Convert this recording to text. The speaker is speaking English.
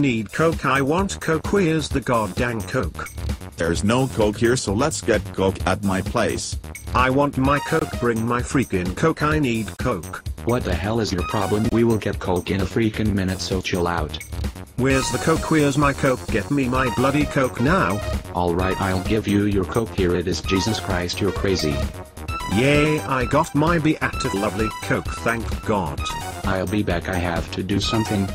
Need coke I want coke where's the goddamn coke? There's no coke here so let's get coke at my place. I want my coke bring my freaking coke I need coke. What the hell is your problem? We will get coke in a freaking minute so chill out. Where's the coke where's my coke get me my bloody coke now? Alright I'll give you your coke here it is Jesus Christ you're crazy. Yay I got my beatitude lovely coke thank god. I'll be back I have to do something.